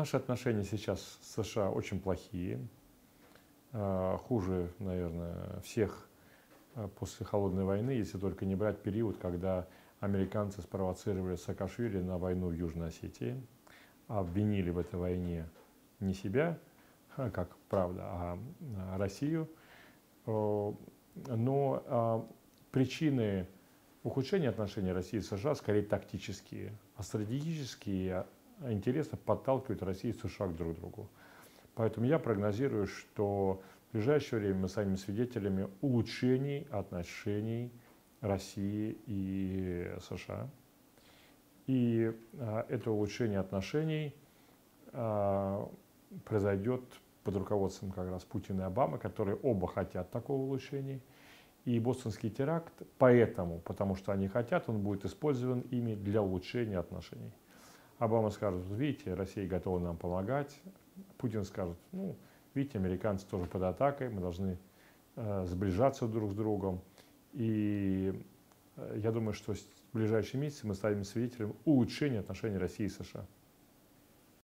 Наши отношения сейчас с США очень плохие. Э, хуже, наверное, всех э, после Холодной войны, если только не брать период, когда американцы спровоцировали Саакашвили на войну в Южной Осетии, обвинили в этой войне не себя, как правда, а Россию. Но причины ухудшения отношений России и США скорее тактические, а стратегические интересы подталкивают Россию и США друг к другу. Поэтому я прогнозирую, что в ближайшее время мы станем свидетелями улучшений отношений России и США. И а, это улучшение отношений а, произойдет под руководством как раз Путина и Обамы, которые оба хотят такого улучшения. И бостонский теракт поэтому, потому что они хотят, он будет использован ими для улучшения отношений. Обама скажет, видите, Россия готова нам помогать. Путин скажет, ну, видите, американцы тоже под атакой, мы должны э, сближаться друг с другом. И э, я думаю, что в ближайшие месяцы мы станем свидетелем улучшения отношений России и США.